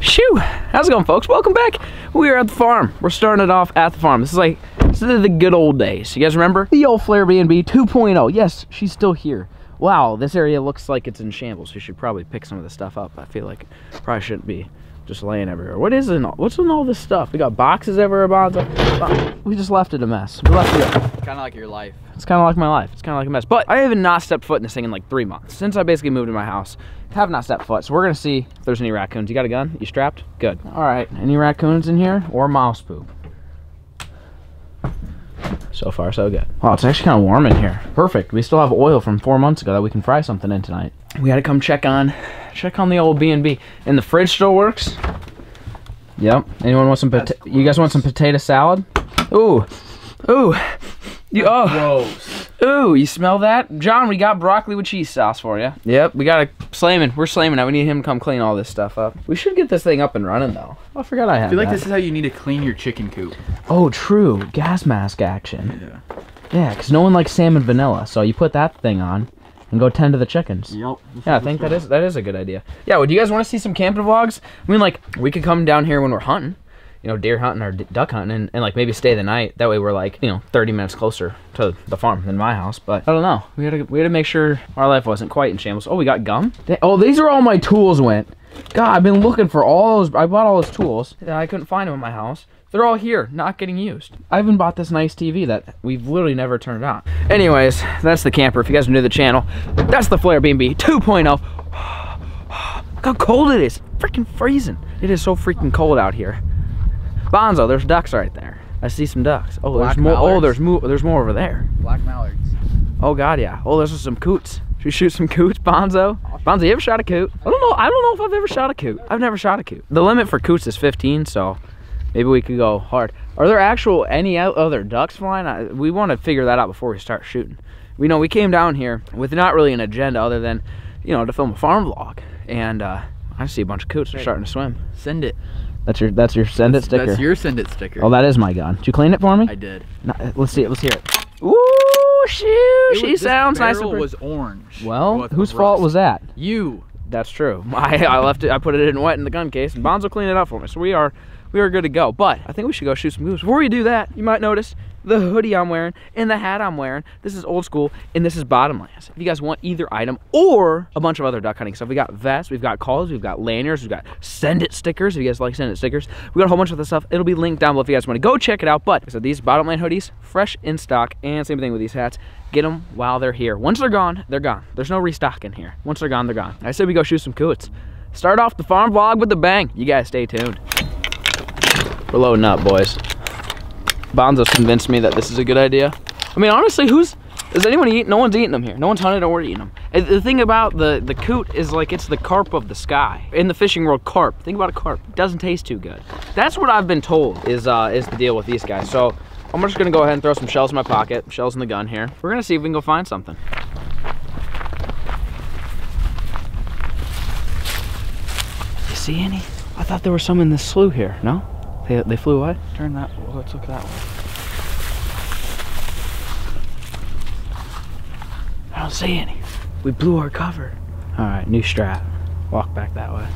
Shoo! How's it going, folks? Welcome back. We are at the farm. We're starting it off at the farm. This is like, this is the good old days. You guys remember? The old Flair B&B 2.0. Yes, she's still here. Wow, this area looks like it's in shambles. We should probably pick some of the stuff up. I feel like probably shouldn't be just laying everywhere. What is in all, what's in all this stuff? We got boxes everywhere, Bonzo. We just left it a mess. We left it. Kind of like your life. It's kind of like my life. It's kind of like a mess. But I haven't not stepped foot in this thing in like three months since I basically moved to my house. Have not stepped foot. So we're gonna see if there's any raccoons. You got a gun? You strapped? Good. All right. Any raccoons in here or mouse poop? So far, so good. Wow, it's actually kind of warm in here. Perfect. We still have oil from four months ago that we can fry something in tonight. We got to come check on, check on the old B and the fridge still works. Yep. Anyone want some? You guys want some potato salad? Ooh, ooh. You, oh. Gross. Ooh, you smell that? John, we got broccoli with cheese sauce for you. Yep, we got a slamming. We're slamming now. We need him to come clean all this stuff up. We should get this thing up and running though. I forgot I had I feel like that. this is how you need to clean your chicken coop. Oh, true. Gas mask action. Yeah. Yeah, because no one likes salmonella, so you put that thing on and go tend to the chickens. Yep. Yeah, I think that is that is a good idea. Yeah, would you guys want to see some camping vlogs? I mean, like we could come down here when we're hunting, you know, deer hunting or duck hunting, and, and like maybe stay the night. That way, we're like you know 30 minutes closer to the farm than my house. But I don't know. We had to we had to make sure our life wasn't quite in shambles. Oh, we got gum. Oh, these are all my tools went. God, I've been looking for all those. I bought all those tools. and I couldn't find them in my house. They're all here, not getting used. I even bought this nice TV that we've literally never turned on. Anyways, that's the camper. If you guys are new to the channel, that's the Flair B&B 2.0. Look how cold it is. Freaking freezing. It is so freaking cold out here. Bonzo, there's ducks right there. I see some ducks. Oh, Black there's more. Oh, there's more. There's more over there. Black mallards. Oh God, yeah. Oh, there's some coots. Should we shoot some coots, Bonzo? Bonzo, you ever shot a coot? I don't know. I don't know if I've ever shot a coot. I've never shot a coot. The limit for coots is 15, so maybe we could go hard. Are there actual any other ducks flying? I, we want to figure that out before we start shooting. We know we came down here with not really an agenda other than, you know, to film a farm vlog, and uh, I see a bunch of coots. They're starting to swim. Send it. That's your that's your send it sticker. That's your send it sticker. oh, that is my gun. Did you clean it for me? I did. No, let's see it. Let's hear it. Ooh, shoo! It She was- this sounds nice. and barrel pretty. was orange. Well, with whose rust. fault was that? You. That's true. I, I left it. I put it in wet in the gun case, and Bonzo cleaned it up for me. So we are we are good to go. But I think we should go shoot some goose. Before we do that, you might notice the hoodie I'm wearing and the hat I'm wearing. This is old school, and this is Bottomlands. If you guys want either item or a bunch of other duck hunting stuff, we got vests, we've got collars, we've got lanyards, we've got send it stickers. If you guys like send it stickers, we got a whole bunch of the stuff. It'll be linked down below if you guys want to go check it out. But said these Bottomland hoodies, fresh in stock, and same thing with these hats. Get them while they're here. Once they're gone, they're gone. There's no restocking here. Once they're gone, they're gone. I said we go shoot some coots. Start off the farm vlog with a bang. You guys stay tuned. We're loading up, boys. Bonzo's convinced me that this is a good idea. I mean, honestly, who's is anyone eating? No one's eating them here. No one's hunted or eating them. And the thing about the the coot is like it's the carp of the sky. In the fishing world, carp. Think about a carp. Doesn't taste too good. That's what I've been told is uh, is the deal with these guys. So I'm just gonna go ahead and throw some shells in my pocket. Shells in the gun here. We're gonna see if we can go find something. You see any? I thought there was some in this slough here. No? They, they flew away? Turn that. Let's look at that way. I don't see any. We blew our cover. All right, new strat. Walk back that way.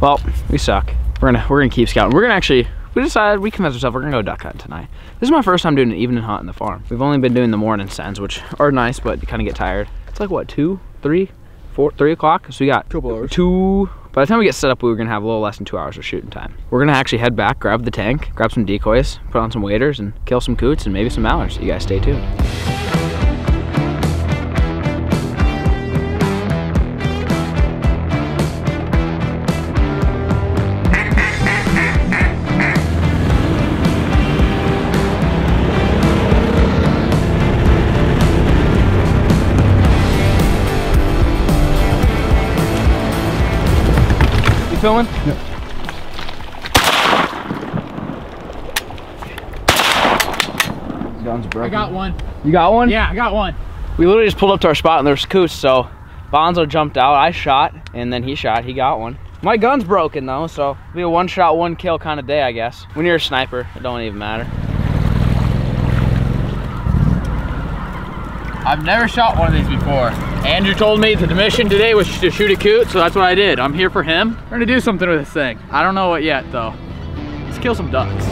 Well, we suck. We're gonna we're gonna keep scouting. We're gonna actually we decided we convinced ourselves we're gonna go duck hunting tonight. This is my first time doing an evening hunt in the farm. We've only been doing the morning sends, which are nice, but kind of get tired. It's like what two, three, four, three o'clock. So we got Couple hours. Two. By the time we get set up, we were gonna have a little less than two hours of shooting time. We're gonna actually head back, grab the tank, grab some decoys, put on some waders, and kill some coots and maybe some mallards. You guys stay tuned. You filming? Gun's broken. I got one. You got one? Yeah, I got one. We literally just pulled up to our spot and there's coots, so Bonzo jumped out, I shot, and then he shot, he got one. My gun's broken though, so it'll be a one shot, one kill kind of day, I guess. When you're a sniper, it don't even matter. I've never shot one of these before. Andrew told me that the mission today was to shoot a coot, so that's what I did. I'm here for him. We're gonna do something with this thing. I don't know what yet though. Let's kill some ducks.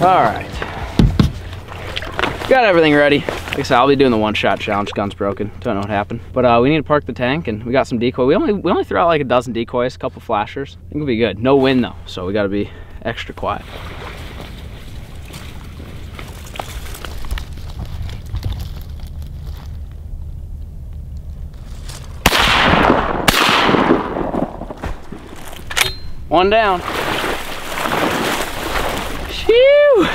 All right. Got everything ready. Like I said, I'll be doing the one shot challenge. Gun's broken. Don't know what happened. But uh, we need to park the tank and we got some decoy. We only we only threw out like a dozen decoys, a couple flashers. I think we'll be good. No wind though, so we gotta be extra quiet. One down. Phew!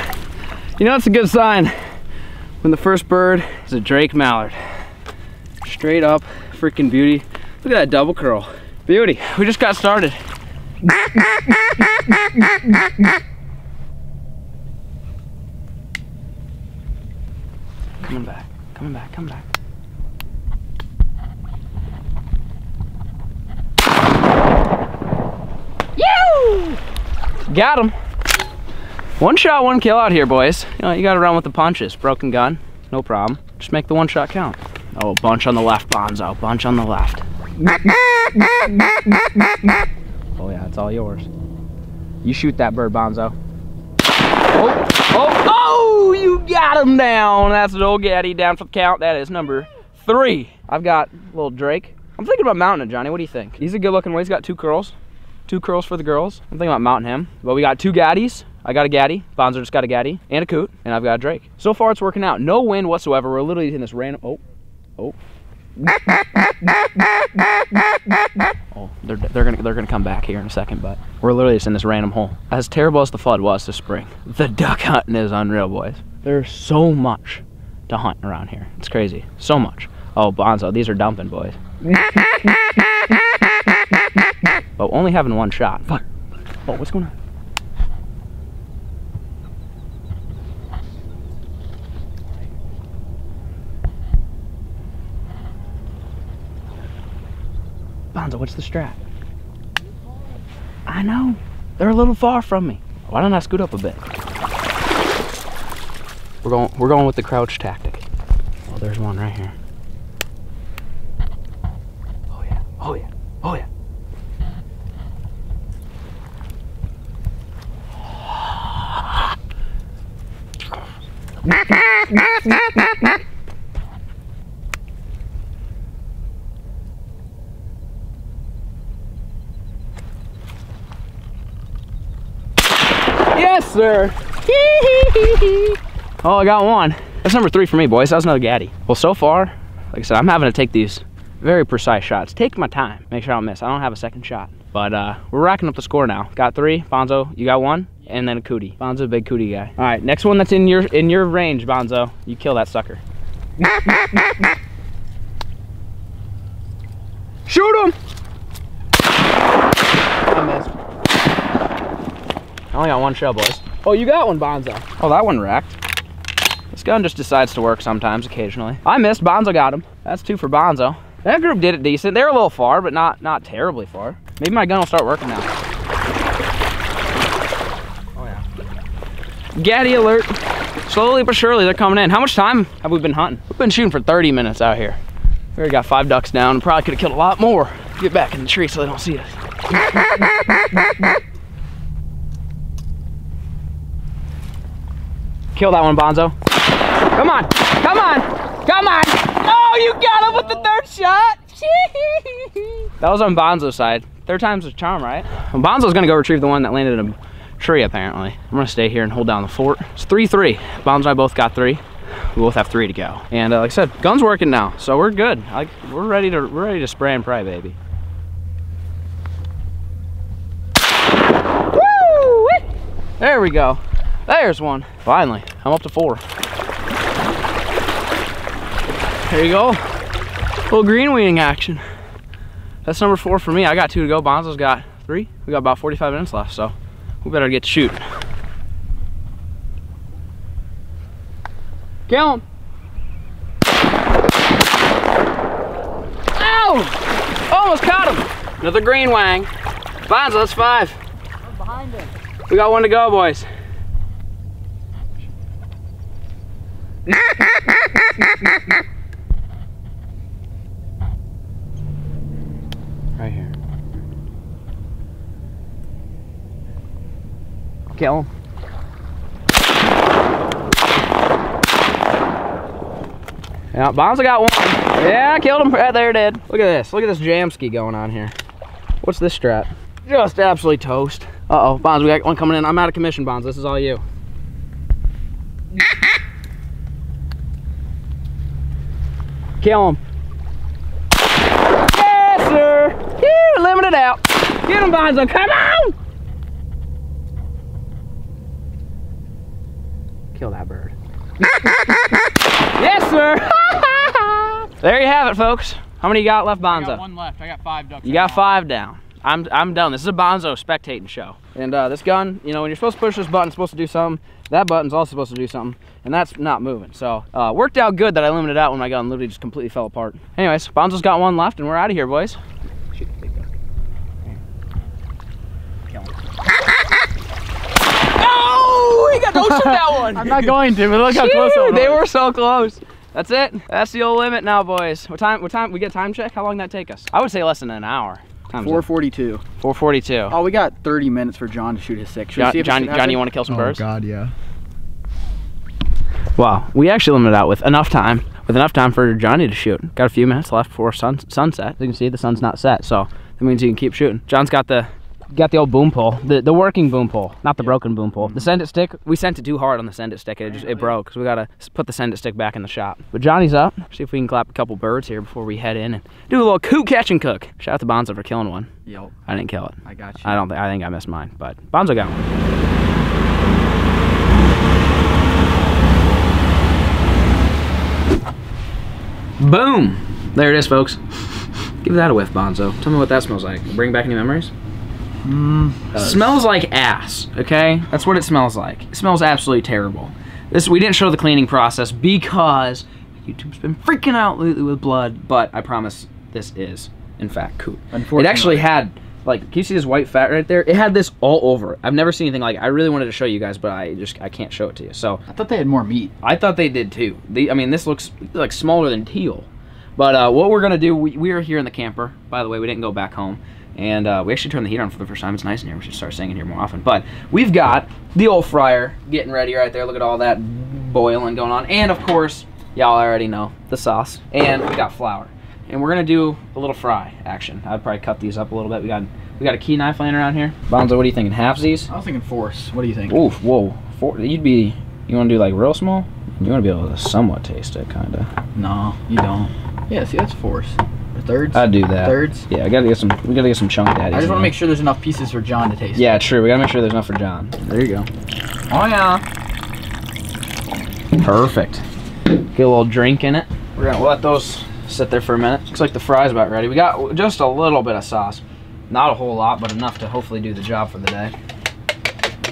You know, it's a good sign when the first bird is a Drake Mallard. Straight up freaking beauty. Look at that double curl. Beauty. We just got started. Coming back, coming back, coming back. You! Got him. One shot, one kill out here, boys. You know, you gotta run with the punches. Broken gun, no problem. Just make the one shot count. Oh, bunch on the left, Bonzo. Bunch on the left. Oh yeah, it's all yours. You shoot that bird, Bonzo. Oh, oh, oh! You got him down. That's an old Gaddy down for the count. That is number three. I've got little Drake. I'm thinking about mounting Johnny. What do you think? He's a good looking one. He's got two curls. Two curls for the girls. I'm thinking about mounting him. But we got two Gaddies. I got a Gaddy. Bonzo just got a Gaddy and a Coot. And I've got a Drake. So far, it's working out. No wind whatsoever. We're literally in this random. Oh. Oh. Oh, they're, they're gonna they're gonna come back here in a second, but we're literally just in this random hole. As terrible as the flood was this spring, the duck hunting is unreal, boys. There's so much to hunt around here. It's crazy, so much. Oh, Bonzo, these are dumping, boys. but only having one shot. What? Oh, what's going on? Bonzo, what's the strat? I know. They're a little far from me. Why don't I scoot up a bit? We're going we're going with the crouch tactic. Oh, there's one right here. Oh yeah. Oh yeah. Oh yeah. Sir. oh, I got one. That's number three for me, boys. That was another Gaddy. Well, so far, like I said, I'm having to take these very precise shots. Take my time. Make sure I don't miss. I don't have a second shot. But uh, we're racking up the score now. Got three. Bonzo, you got one. And then a cootie. Bonzo, a big cootie guy. All right, next one that's in your in your range, Bonzo. You kill that sucker. Shoot him! I missed. I only got one shell, boys. Oh, you got one, Bonzo. Oh, that one wrecked. This gun just decides to work sometimes, occasionally. I missed, Bonzo got him. That's two for Bonzo. That group did it decent. They were a little far, but not not terribly far. Maybe my gun will start working now. Oh yeah. Gaddy alert. Slowly but surely, they're coming in. How much time have we been hunting? We've been shooting for 30 minutes out here. We already got five ducks down. Probably could have killed a lot more. Get back in the tree so they don't see us. Kill that one, Bonzo. Come on, come on, come on. Oh, you got him with the third shot. that was on Bonzo's side. Third time's a charm, right? Bonzo's gonna go retrieve the one that landed in a tree, apparently. I'm gonna stay here and hold down the fort. It's 3-3. Bonzo and I both got three. We both have three to go. And uh, like I said, gun's working now, so we're good. Like we're ready to we're ready to spray and pray, baby. Woo! There we go. There's one. Finally, I'm up to four. There you go. little green wing action. That's number four for me. I got two to go. Bonzo's got three. We got about 45 minutes left, so we better get to shoot. Kill him. Ow! Almost caught him. Another green wang. Bonzo, that's five. I'm behind him. We got one to go, boys. Right here. Kill him. Yeah, Bonzo got one. Yeah, I killed him right there, dead. Look at this. Look at this jamski going on here. What's this strap? Just absolutely toast. Uh-oh, Bonds, we got one coming in. I'm out of commission, Bonds. This is all you. Kill him. Yes, sir. Here, limited out. Get him, Bonzo. Come on. Kill that bird. yes, sir. there you have it, folks. How many you got left, I Bonzo? got one left. I got five ducks. You got now. five down. I'm I'm done. This is a Bonzo spectating show. And uh, this gun, you know, when you're supposed to push this button, it's supposed to do something. That button's also supposed to do something, and that's not moving. So uh, worked out good that I limited out when my gun literally just completely fell apart. Anyways, Bonzo's got one left, and we're out of here, boys. Shoot the big duck. Kill him. Oh, he got no shoot that one. I'm not going to, but look how close I Shoot, was. They were so close. That's it. That's the old limit now, boys. What time? What time? We get time check. How long did that take us? I would say less than an hour. Time's 442. 442. Oh, we got 30 minutes for John to shoot his six. Should we John, see if it's Johnny, you want to kill some Oh birds? God, yeah. Wow, we actually limited out with enough time, with enough time for Johnny to shoot. Got a few minutes left before sun, sunset. As you can see, the sun's not set, so that means you can keep shooting. John's got the got the old boom pole, the the working boom pole, not the broken boom pole. The mm-hmm. send it stick, we sent it too hard on the send it stick, and it just it broke. So we gotta put the send it stick back in the shop. But Johnny's up. See if we can clap a couple birds here before we head in and do a little coot catch and cook. Shout out to Bonzo for killing one. Yep, I didn't kill it. I got you. I don't think I think I missed mine, but Bonzo got one. Boom! There it is, folks. Give that a whiff, Bonzo. Tell me what that smells like. Bring back any memories? Mm, smells like ass. Okay, that's what it smells like. It smells absolutely terrible. This we didn't show the cleaning process because YouTube's been freaking out lately with blood. But I promise this is, in fact, cool. It actually had like, can you see this white fat right there? It had this all over. I've never seen anything like. it. I really wanted to show you guys, but I just I can't show it to you. So I thought they had more meat. I thought they did too. The, I mean, this looks like smaller than teal. But uh, what we're gonna do, we, we are here in the camper. By the way, we didn't go back home, and uh, we actually turned the heat on for the first time. It's nice in here. We should start staying in here more often. But we've got the old fryer getting ready right there. Look at all that boiling going on, and of course, y'all already know the sauce. And we got flour, and we're gonna do a little fry action. I'd probably cut these up a little bit. We got we got a key knife laying around here. Bonzo, what are you thinking? Halvesies? I was thinking force. What do you think? Oof, whoa. Four, you'd be, you want to do like real small? You want to be able to somewhat taste it, kind of. No, you don't. Yeah, see, that's. Or thirds? I'd do that. Thirds? Yeah, I gotta get some. We gotta get some chunk daddies. I just want to make sure there's enough pieces for John to taste. Yeah, true. We gotta make sure there's enough for John. There you go. Oh yeah. Perfect. Get a little drink in it. We're gonna let those sit there for a minute. Looks like the fry's about ready. We got just a little bit of sauce. Not a whole lot, but enough to hopefully do the job for the day.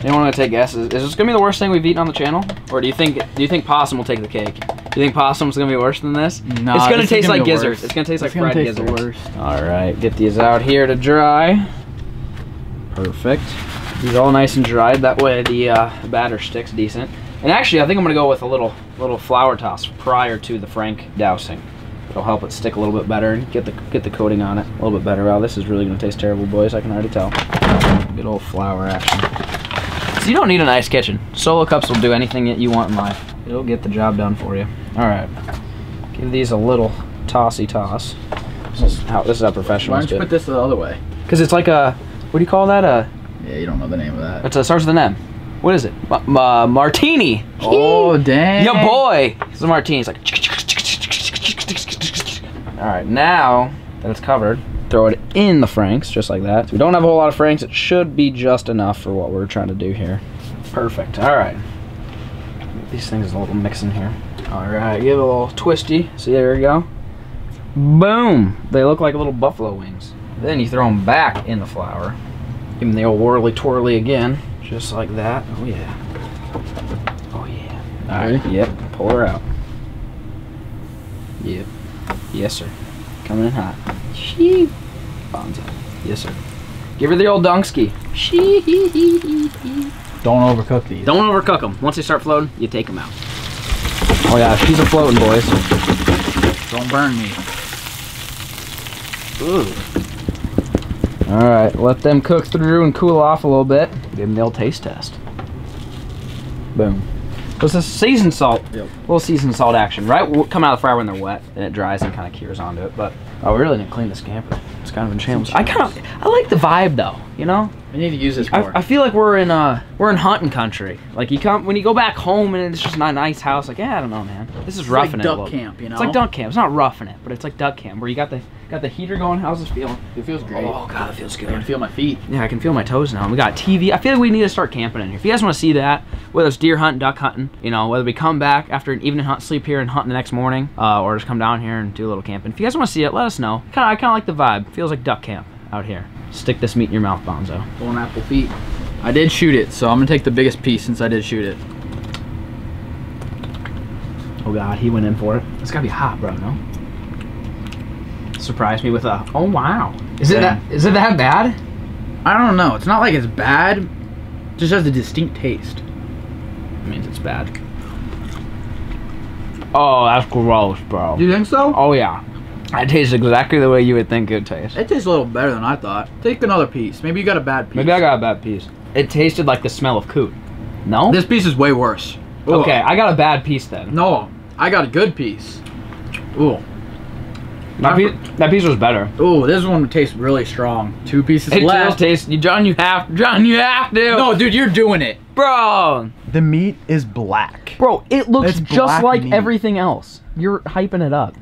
Anyone want to take guesses? Is this gonna be the worst thing we've eaten on the channel, or do you think do you think possum will take the cake? Do you think possum's gonna be worse than this? Nah, it's gonna taste gonna like gizzards. worst. It's gonna taste It's like gonna fried taste the gizzards. worst. All right, get these out here to dry. Perfect. These are all nice and dried. That way the uh, batter sticks decent. And actually, I think I'm gonna go with a little little flour toss prior to the frank dousing. It'll help it stick a little bit better and get the get the coating on it a little bit better. Wow, this is really gonna taste terrible, boys. I can already tell. Good old flour action. So you don't need an ice kitchen. Solo cups will do anything that you want in life. It'll get the job done for you. All right. Give these a little tossy toss. This is how this is how Why don't you do put this the other way? Because it's like a what do you call that? A Yeah, you don't know the name of that. it's a starts with an M. What is it? Ma- martini. Oh, dang. Yeah, boy. It's a martini. It's like. All right, now that it's covered, throw it in the franks just like that. So we don't have a whole lot of franks. It should be just enough for what we're trying to do here. Perfect. All right. These things a little mix in here. All right, give it a little twisty. See, there we go. Boom. They look like little buffalo wings. Then you throw them back in the flour. Give them the old whirly twirly again, just like that. Oh yeah. Oh yeah. All right. Yep. Pull her out. Yep. Yes, sir. Coming in hot. Bonzo. Yes, sir. Give her the old dunkski. Don't overcook these. Don't overcook them. Once they start floating, you take them out. Oh yeah, she's a floating, boys. Don't burn me. Ooh. All right, let them cook through and cool off a little bit. Give them the old taste test. Boom. What's this seasoned salt? Yep. little seasoned salt action, right? Will come out of the fryer when they're wet, and it dries and kind of cures onto it. But oh, we really didn't clean this camper. It's kind of in shambles. I kind of, I like the vibe though. You know, We need to use this more. I, I feel like we're in uh we're in hunting country. Like you come when you go back home and it's just not a nice house. Like yeah, I don't know, man. This is It's roughing like it. a duck little. camp, you know? It's like duck camp. It's not roughing it, but it's like duck camp where you got the got the heater going. How's this feeling? It feels great. Oh god, it feels good. I can good. feel my feet. Yeah, I can feel my toes now. We got TV. I feel like we need to start camping in here. If you guys want to see that, whether it's deer hunting, duck hunting, you know, whether we come back after an evening hunt, sleep here and hunt the next morning, uh, or just come down here and do a little camping. If you guys want to see it, let us know. Kind of, I kind of like the vibe. Feels like duck camp out here. Stick this meat in your mouth, Bonzo. Pulling apple feet. I did shoot it, so I'm gonna take the biggest piece since I did shoot it. Oh god, he went in for it. It's gotta be hot, bro. No. Surprised me with a. Oh wow. Is it Yeah. that? Is it that bad? I don't know. It's not like it's bad. It just has a distinct taste. It means it's bad. Oh, that's gross, bro. You think so? Oh yeah. It tastes exactly the way you would think it would taste. It tastes a little better than I thought. Take another piece. Maybe you got a bad piece. Maybe I got a bad piece. It tasted like the smell of coot. No. This piece is way worse. Ooh. okay, I got a bad piece then. No, I got a good piece. Ooh. That piece, that piece was better. Ooh, this one tastes really strong. Two pieces It does left. taste. You, John, you have. John, you have to. no, dude, you're doing it. bro. The meat is black. Bro, it looks It's just like meat. everything else. You're hyping it up.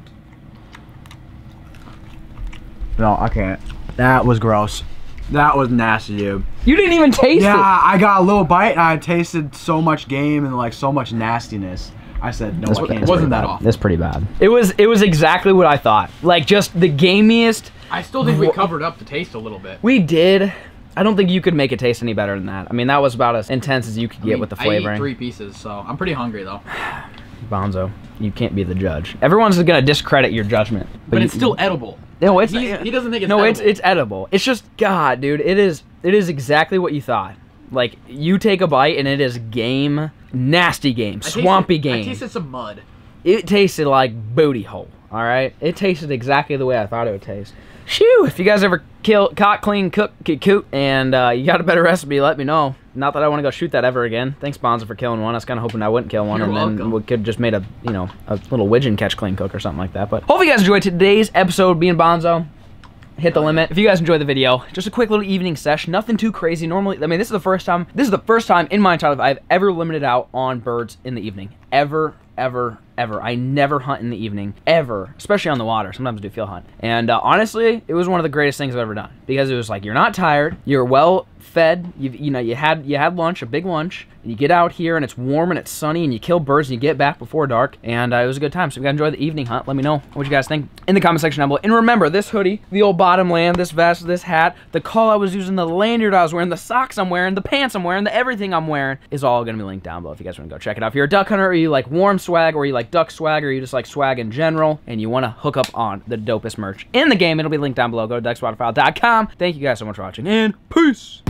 No, I can't. That was gross. That was nasty, dude. You didn't even taste Yeah, it. Yeah, I got a little bite and I tasted so much game and like so much nastiness. I said, no, This I was- can't. this wasn't that. that awful. That's pretty bad. It was. It was exactly what I thought. Like just the gamiest. I still think we covered up the taste a little bit. We did. I don't think you could make it taste any better than that. I mean, that was about as intense as you could I get mean, with the flavoring. I ate three pieces, so I'm pretty hungry though. Bonzo, you can't be the judge. Everyone's gonna discredit your judgment. But you- it's still edible. No, it's He's- he doesn't think it's no, edible. it's it's edible. It's just God, dude. It is it is exactly what you thought. Like you take a bite and it is game, nasty game, I tasted- swampy I game. tasted some mud. It tasted like booty hole. All right, it tasted exactly the way I thought it would taste. Shoo! If you guys ever kill, caught, clean, cook, coot, and uh, you got a better recipe, let me know. Not that I want to go shoot that ever again. Thanks, Bonzo, for killing one. I was kind of hoping I wouldn't kill one, You're and then we could just made a you know a little widgeon catch, clean, cook or something like that. But hope you guys enjoyed today's episode. Being Bonzo, hit the limit. If you guys enjoyed the video, just a quick little evening sesh, nothing too crazy. Normally, I mean, this is the first time. This is the first time in my entire life I've ever limited out on birds in the evening. Ever, ever, ever. I never hunt in the evening, ever, especially on the water. Sometimes I do field hunt, and uh, honestly, it was one of the greatest things I've ever done because it was like you're not tired, you're well fed. You you know you had you had lunch, a big lunch. And you get out here and it's warm and it's sunny and you kill birds and you get back before dark and uh, it was a good time. So you guys enjoyed the evening hunt, let me know what you guys think in the comment section down below. And remember, this hoodie, the old bottom land, this vest, this hat, the call I was using, the lanyard I was wearing, the socks I'm wearing, the pants I'm wearing, the everything I'm wearing is all gonna be linked down below if you guys want to go check it out. If you're a duck hunter or you like warm swag or you like duck swag or you just like swag in general and you want to hook up on the dopest merch in the game, it'll be linked down below. Go to duxwaterfowl.com. Thank you guys so much for watching and peace.